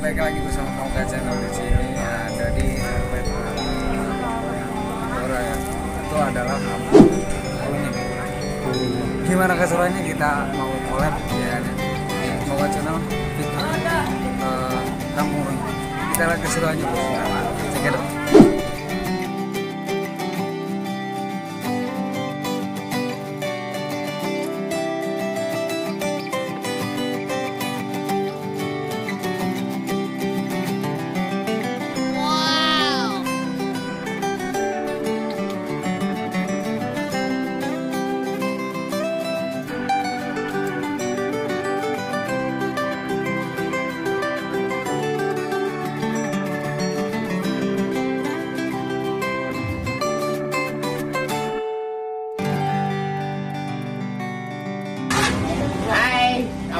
Balik lagi bersama Kamu Channel di sini ada di Karpet Dora ya. Itu adalah Kuning. Gimana keseruannya kita mau collab ya Kamu Channel Victor eh, Kuning. Kita lihat keseruannya bos. Cek it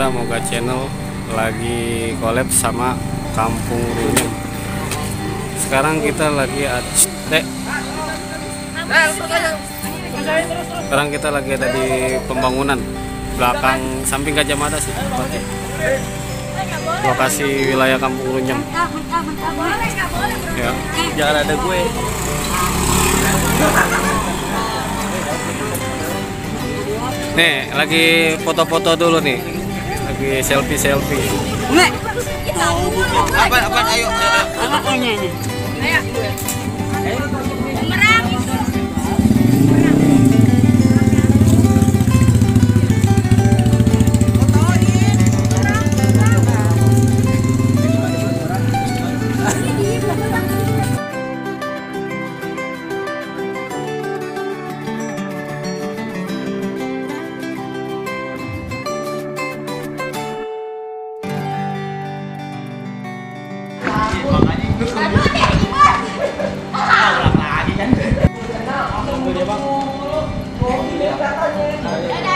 kita Moga Channel lagi collab sama Kampung Runyem. Sekarang kita lagi Dek. Sekarang kita lagi ada di pembangunan belakang samping Gajah Mada sih tepatnya. Lokasi wilayah Kampung Runyem. Ya. Jangan ada gue. Nih, lagi foto-foto dulu nih. Lagi selfie-selfie. Apa apa ayo. Bố, bố, bố, bố, bố,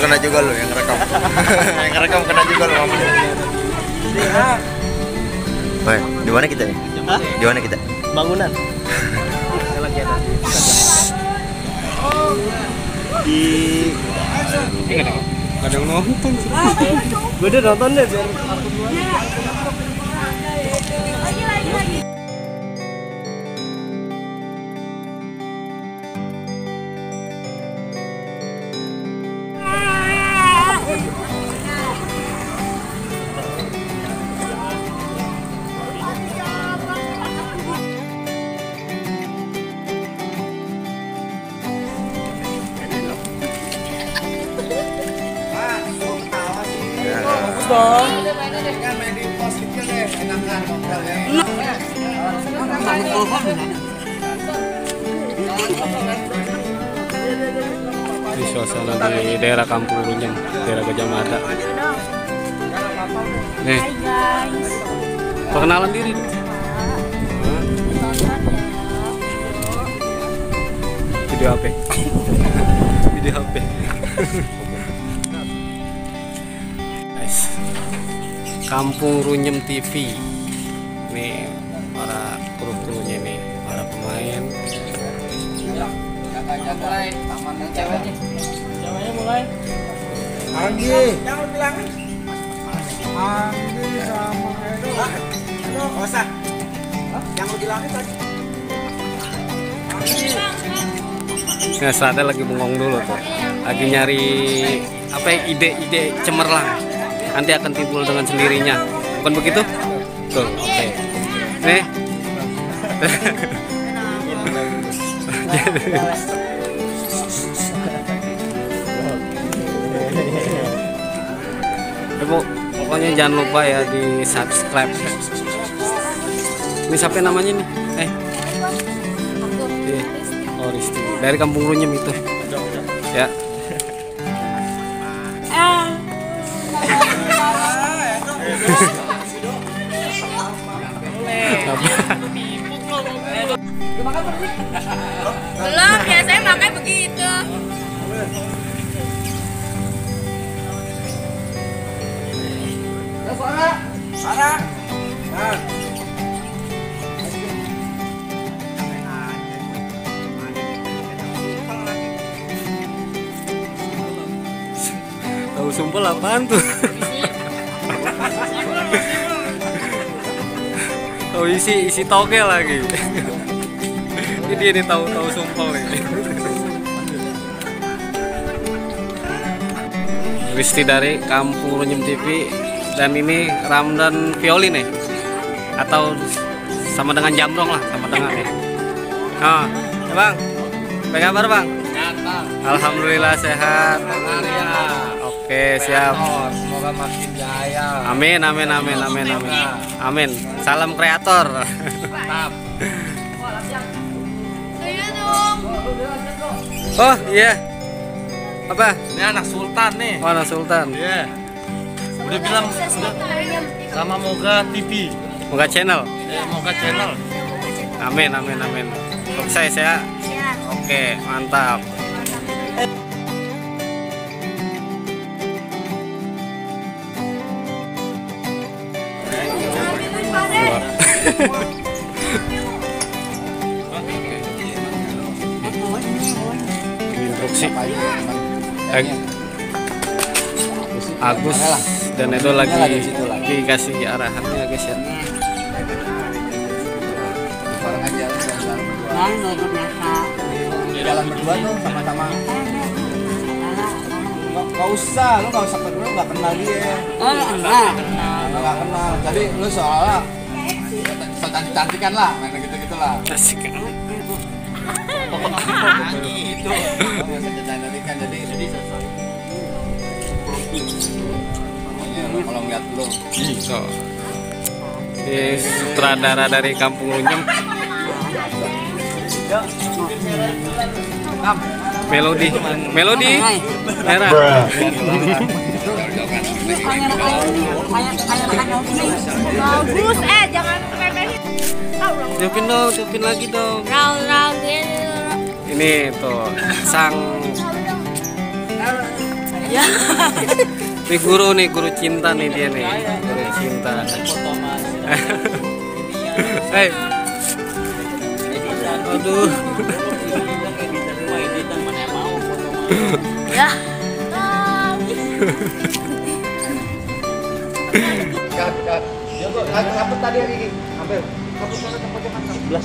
kena juga lu yang rekam. yang rekam kena juga lu mampus. Woi, di mana kita ya? Di mana kita? bangunan di di Ada yang nonton sih. gue udah nonton deh biar Di suasana di daerah Kampung Runyam, daerah Gajah Mada. Nih, perkenalan diri. dong. Video HP. Video HP. Kampung Runyem TV. Nih para kru-krunya nih, para pemain. Anggi. Jangan bilang. Anggi sama Edo. Edo, nggak usah. Yang lu bilangin tadi. Nah, saatnya lagi bengong dulu tuh. Lagi nyari apa ya, ide-ide cemerlang. Nanti akan timbul dengan sendirinya. Bukan begitu? Betul. Oke. Nih. Ya, Bu, pokoknya jangan lupa ya di subscribe. Ini siapa namanya nih? Eh, Iya. Oh Risti dari Kampung Runyem itu. Ya. Belum, biasanya makan begitu. Tahu sumpel apaan tuh? Tahu isi isi toge lagi. Ini dia nih tahu tahu sumpel nih. Risti dari Kampung Runyem TV dan ini Ramdan Violin nih atau sama dengan Jamrong lah sama dengan nih. Oh, ya bang, apa kabar bang? Alhamdulillah sehat. Oke siap. Semoga makin jaya Amin amin amin amin amin. Amin. Salam kreator. Iya dong. Oh iya. Apa? ini anak sultan nih Mana Sultan? Iya. udah bilang udah sama Moga TV Moga channel. eh, Moga channel Amin amin amin. Sukses ya. Oke mantap. Instruksi. Eh, Agus dan Edo lagi dikasih arahannya guys ya. Bareng aja. Nah. Jalan berdua tuh sama-sama. Nggak usah, lu nggak usah kenal, nggak kenal dia. Oh, enggak. Nggak nggak kenal. Jadi lu seolah so cantik cantikan lah, main gitu gitu lah. Asik. Gitu. Cantikan jadi jadi kalau ngeliat lu So, ini sutradara dari Kampung Runyem. Melodi, Melodi, merah. Bagus, eh jangan dong. Tiupin dong, tiupin lagi dong. Round round. Ini tuh sang Ya. ini guru nih, guru cinta nih dia nih, guru cinta. Hei, Aduh. Ya. Belas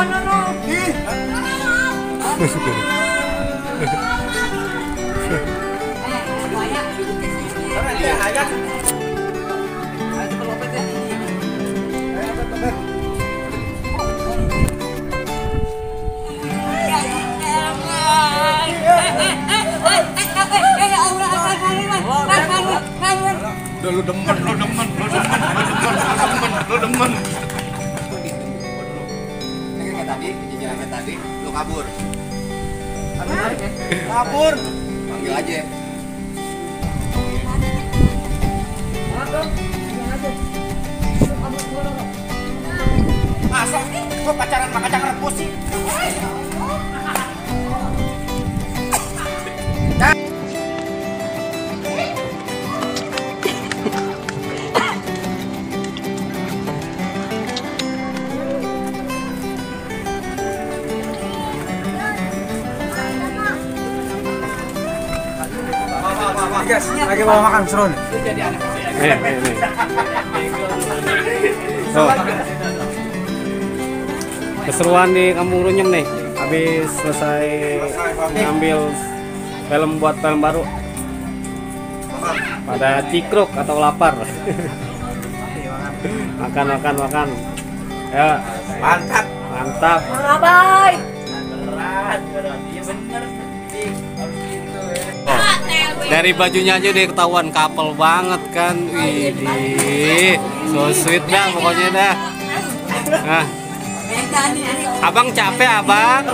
Kayak tadi, lu kabur. Kabur. Panggil aja. Masa gua pacaran sama kacang rebus sih? Guys, lagi mau makan seru nih. Nih, nih, nih. Tuh. Keseruan di Kampung Runyem nih. Habis selesai ngambil film buat film baru. Pada cikruk atau lapar. makan, makan, makan. Ya, Mantap. mantap. Ngabai. Dari bajunya aja deh ketahuan couple banget kan. Widih, so sweet dah pokoknya dah. Nah. Abang capek abang.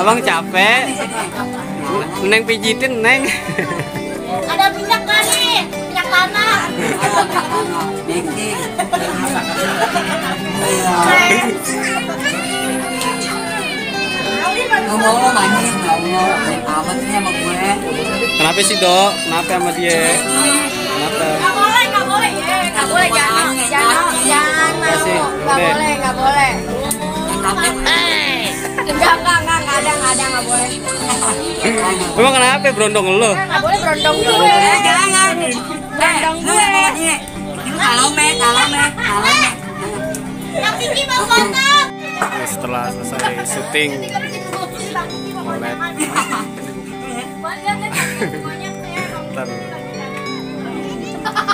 Abang capek. Neng pijitin neng. Ada minyak kali. Minyak tanah. Kenapa sih dok? Kenapa sama dia? Kenapa? Nggak boleh, nggak boleh. Ya, nggak boleh. Jangan, jangan, jangan Nggak udah. boleh, nggak boleh. Eh, enggak, enggak, enggak, enggak ada, enggak ada, enggak boleh. Emang kenapa berondong lo? Enggak boleh berondong gue. Jangan. Berondong Lu gue. kalau me, kalau me, kalau me. Yang tinggi mau foto. Setelah selesai syuting, oleh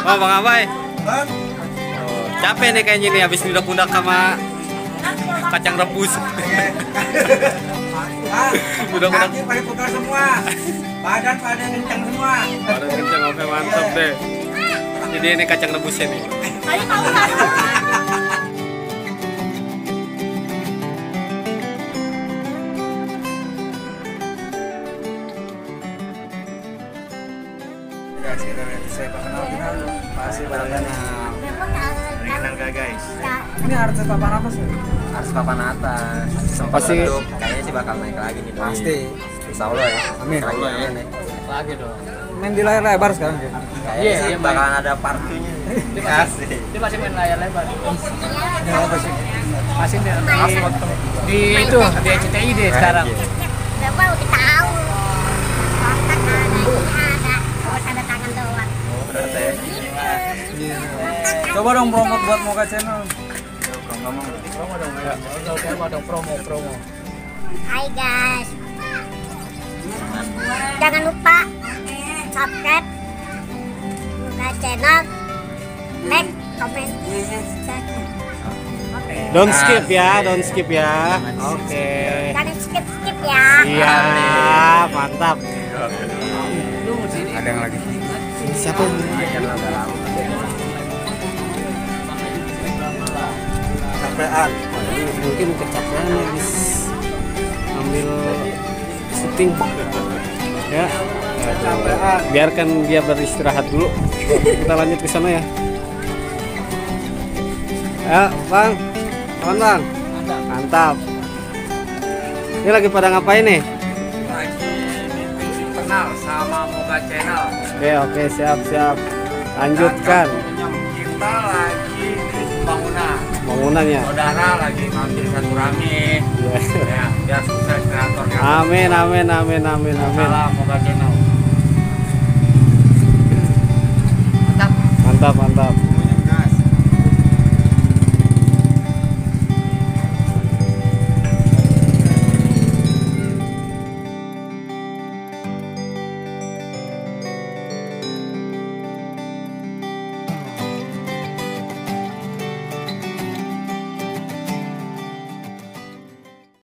Oh, Bang Abai. Oh, capek nih kayaknya nih habis diudak-udak sama kacang rebus. Udah-udah pada putar semua. Badan pada kencang semua. Baru kencang oke mantap deh. Jadi ini kacang rebusnya nih. Kali mau Guys, kita lihat saya perkenalkan masih badan Kenal gak guys? Ini artis papan atas ya? Harus papan atas. Sempat sih. redup. Kayaknya sih bakal naik lagi nih. Pasti. Insya Allah ya. Amin. Lagi ya. Lagi dong. Main di layar lebar sekarang ya? Kayaknya sih bakalan ada part 2-nya. Asik. Dia masih main layar lebar. Ya apa sih? Masih di, di itu di CTI deh sekarang. Udah baru tahu. Kontak ada, ini ada. Cuma tanda tangan doang. Berarti ya. Iya. Coba dong promote buat Moka Channel. promo promo. Hai guys. Jangan lupa subscribe Buka channel, like, comment, share. Don't skip ya, don't skip ya. Oke. Jangan skip skip ya. Iya. mantap ada yang lagi siapa yang kan Oh, ini mungkin kecapean habis ambil syuting ya. Sampean. biarkan dia beristirahat dulu. Kita lanjut ke sana ya. Ya bang. Kawan bang mantap. Ini lagi pada ngapain nih? Lagi kenal sama Moga Channel. Oke oke. Siap siap. Lanjutkan. Kita bangunannya. Saudara lagi ngambil satu rame Ya. ya biar sukses kreatornya. Amin amin amin amin amin. Salam Moga Channel mantap mantap